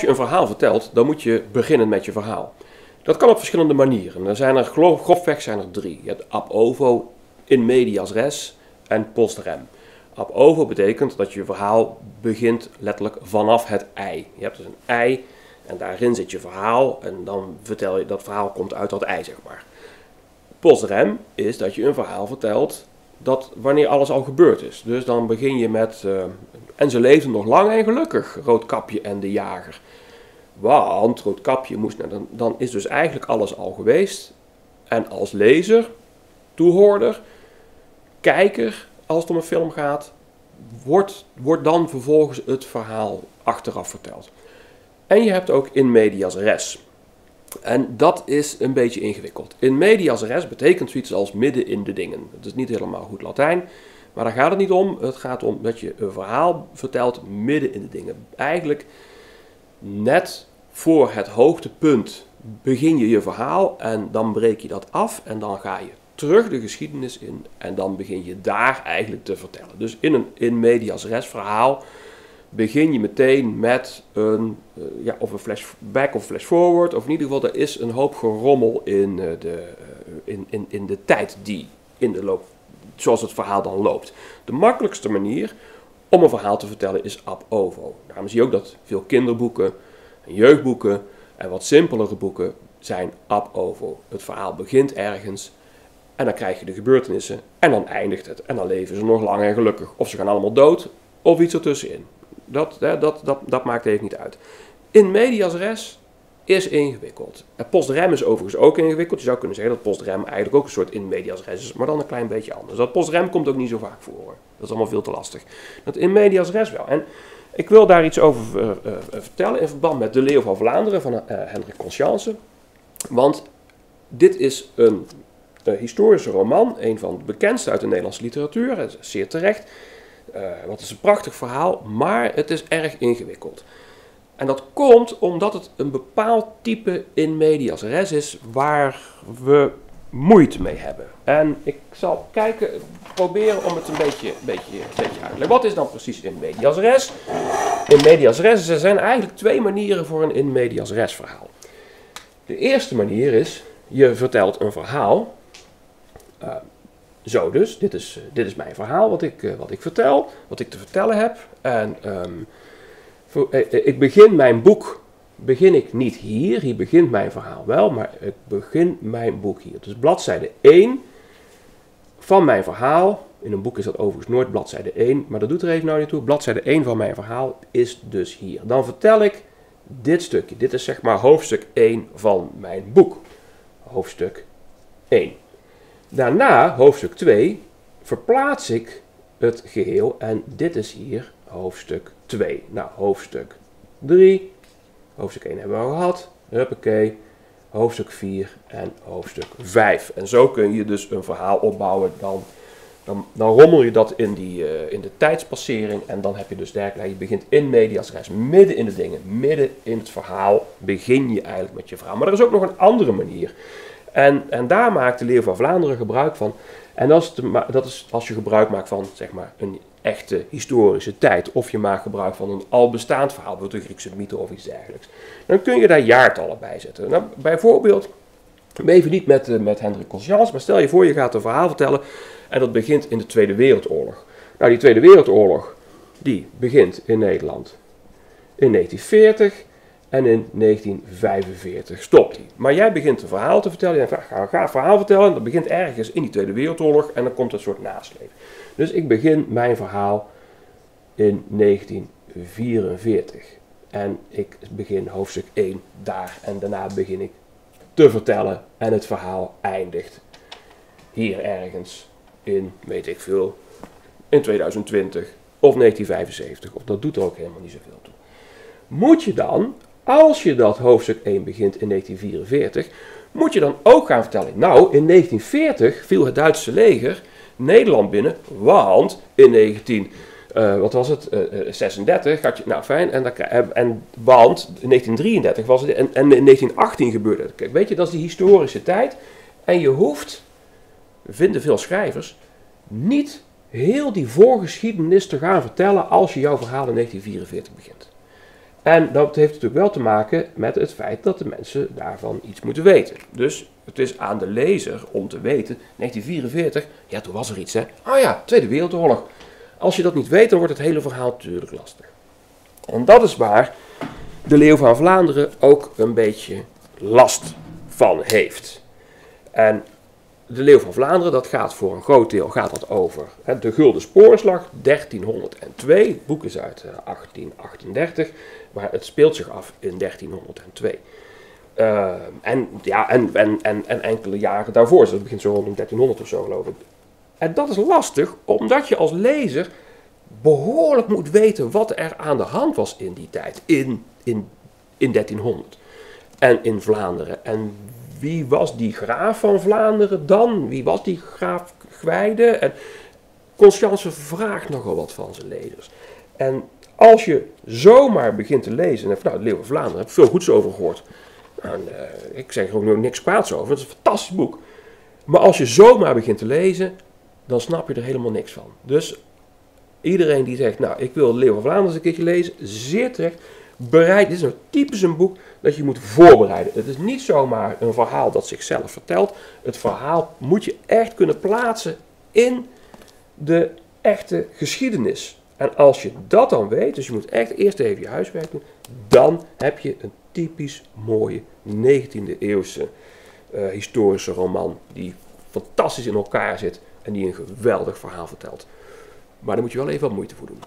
je een verhaal vertelt, dan moet je beginnen met je verhaal. Dat kan op verschillende manieren. Er zijn er grofweg zijn er drie. Je hebt ab ovo, in medias res en post rem. Ab ovo betekent dat je verhaal begint letterlijk vanaf het ei. Je hebt dus een ei en daarin zit je verhaal en dan vertel je dat verhaal komt uit dat ei, zeg maar. Post rem is dat je een verhaal vertelt dat wanneer alles al gebeurd is. Dus dan begin je met uh, en ze leefden nog lang en gelukkig, Roodkapje en de jager. Want Roodkapje moest, dan, dan is dus eigenlijk alles al geweest. En als lezer, toehoorder, kijker, als het om een film gaat, wordt, wordt dan vervolgens het verhaal achteraf verteld. En je hebt ook in medias res. En dat is een beetje ingewikkeld. In medias res betekent zoiets als midden in de dingen. Het is niet helemaal goed Latijn, maar daar gaat het niet om. Het gaat om dat je een verhaal vertelt midden in de dingen. Eigenlijk net voor het hoogtepunt begin je je verhaal en dan breek je dat af en dan ga je terug de geschiedenis in en dan begin je daar eigenlijk te vertellen. Dus in een in medias res verhaal begin je meteen met een, uh, ja, of een flashback of flash forward, of in ieder geval er is een hoop gerommel in, uh, de, uh, in, in, in de tijd die in de loop, zoals het verhaal dan loopt. De makkelijkste manier om een verhaal te vertellen is ab ovo. Daarom zie je ook dat veel kinderboeken en jeugdboeken en wat simpelere boeken zijn ab ovo. Het verhaal begint ergens en dan krijg je de gebeurtenissen en dan eindigt het. En dan leven ze nog lang en gelukkig. Of ze gaan allemaal dood of iets ertussenin. Dat, dat, dat, dat maakt even niet uit. In medias res is ingewikkeld. En postrem is overigens ook ingewikkeld. Je zou kunnen zeggen dat postrem eigenlijk ook een soort in medias res is, maar dan een klein beetje anders. Dat postrem komt ook niet zo vaak voor. Dat is allemaal veel te lastig. Dat in medias res wel. En ik wil daar iets over uh, uh, vertellen in verband met De Leeuw van Vlaanderen van uh, Hendrik Conscience. Want dit is een historische roman, een van de bekendste uit de Nederlandse literatuur, zeer terecht. Wat is een prachtig verhaal, maar het is erg ingewikkeld. En dat komt omdat het een bepaald type in medias res is waar we moeite mee hebben. En ik zal kijken, proberen om het een beetje, beetje, beetje uit te leggen. Wat is dan precies in medias res? In medias res er zijn eigenlijk twee manieren voor een in medias res verhaal. De eerste manier is, je vertelt een verhaal. Uh, zo dus, dit is, dit is mijn verhaal wat ik, uh, wat ik vertel, wat ik te vertellen heb. En uh, ik begin mijn boek, begin ik niet hier, hier begint mijn verhaal wel, maar ik begin mijn boek hier. Dus bladzijde 1 van mijn verhaal, in een boek is dat overigens nooit bladzijde 1, maar dat doet er even nou niet toe. Bladzijde 1 van mijn verhaal is dus hier. Dan vertel ik dit stukje, dit is zeg maar hoofdstuk 1 van mijn boek. Hoofdstuk 1. Daarna, hoofdstuk 2, verplaats ik het geheel en dit is hier hoofdstuk 2. Nou, hoofdstuk 3, hoofdstuk 1 hebben we al gehad, huppakee, hoofdstuk 4 en hoofdstuk 5. En zo kun je dus een verhaal opbouwen, dan, dan, dan rommel je dat in, die, uh, in de tijdspassering en dan heb je dus dergelijke, je begint in medias res, midden in de dingen, midden in het verhaal, begin je eigenlijk met je verhaal. Maar er is ook nog een andere manier. En, en daar maakt de Leeuw van Vlaanderen gebruik van. En dat is, dat is als je gebruik maakt van zeg maar, een echte historische tijd. Of je maakt gebruik van een al bestaand verhaal, bijvoorbeeld de Griekse mythe of iets dergelijks. Dan kun je daar jaartallen bij zetten. Nou, bijvoorbeeld, even niet met, uh, met Hendrik Conscience, maar stel je voor je gaat een verhaal vertellen en dat begint in de Tweede Wereldoorlog. Nou, die Tweede Wereldoorlog, die begint in Nederland in 1940 en in 1945 stopt hij. Maar jij begint een verhaal te vertellen. Je ga, een verhaal vertellen. Dat begint ergens in die Tweede Wereldoorlog en dan komt een soort nasleep. Dus ik begin mijn verhaal in 1944. En ik begin hoofdstuk 1 daar. En daarna begin ik te vertellen. En het verhaal eindigt hier ergens in, weet ik veel, in 2020 of 1975. Of dat doet er ook helemaal niet zoveel toe. Moet je dan als je dat hoofdstuk 1 begint in 1944, moet je dan ook gaan vertellen. Nou, in 1940 viel het Duitse leger Nederland binnen, want in 19, uh, wat was het, uh, 36 had je, nou fijn, en, dan, en want in 1933 was het, en, en in 1918 gebeurde het. Kijk, weet je, dat is die historische tijd. En je hoeft, vinden veel schrijvers, niet heel die voorgeschiedenis te gaan vertellen als je jouw verhaal in 1944 begint. En dat heeft natuurlijk wel te maken met het feit dat de mensen daarvan iets moeten weten. Dus het is aan de lezer om te weten, 1944, ja toen was er iets hè. Oh ja, Tweede Wereldoorlog. Als je dat niet weet, dan wordt het hele verhaal natuurlijk lastig. En dat is waar de Leeuw van Vlaanderen ook een beetje last van heeft. En de Leeuw van Vlaanderen, dat gaat voor een groot deel gaat dat over hè, de Gulden Spoorslag 1302. Het boek is uit 1838, eh, maar het speelt zich af in 1302. Uh, en, ja, en, en, en, en, enkele jaren daarvoor, dus begint zo rond 1300 of zo geloof ik. En dat is lastig, omdat je als lezer behoorlijk moet weten wat er aan de hand was in die tijd, in, in, in 1300 en in Vlaanderen. En wie was die graaf van Vlaanderen dan? Wie was die graaf Gwijde? En Conscience vraagt nogal wat van zijn lezers. En als je zomaar begint te lezen, en nou, Leeuw van Vlaanderen, heb ik veel goeds over gehoord. Nou, uh, ik zeg er ook nog niks kwaads over, het is een fantastisch boek. Maar als je zomaar begint te lezen, dan snap je er helemaal niks van. Dus iedereen die zegt, nou, ik wil Leeuw van Vlaanderen eens een keertje lezen, zeer terecht bereid. Dit is een typisch een boek dat je moet voorbereiden. Het is niet zomaar een verhaal dat zichzelf vertelt. Het verhaal moet je echt kunnen plaatsen in de echte geschiedenis. En als je dat dan weet, dus je moet echt eerst even je huiswerk doen, dan heb je een typisch mooie 19e eeuwse uh, historische roman die fantastisch in elkaar zit en die een geweldig verhaal vertelt. Maar daar moet je wel even wat moeite voor doen.